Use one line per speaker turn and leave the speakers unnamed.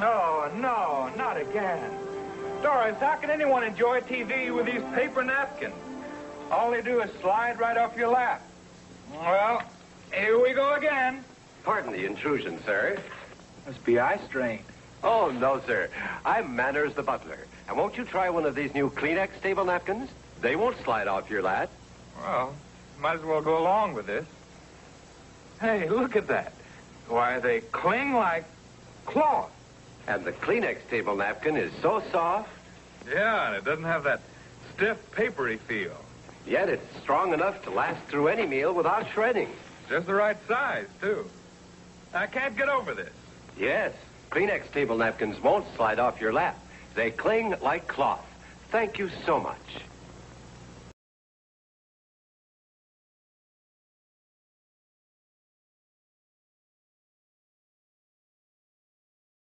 No, no, not again. Doris, how can anyone enjoy TV with these paper napkins? All they do is slide right off your lap. Well, here we go again.
Pardon the intrusion, sir.
Must be eye strain.
Oh, no, sir. I'm Manners the butler. And won't you try one of these new Kleenex table napkins? They won't slide off your lap.
Well, might as well go along with this. Hey, look at that. Why, they cling like cloth.
And the Kleenex table napkin is so soft,
Yeah, and it doesn't have that stiff, papery feel.
yet it's strong enough to last through any meal without shredding.
Just the right size, too. I can't get over this.
Yes, Kleenex table napkins won't slide off your lap. They cling like cloth. Thank you so much.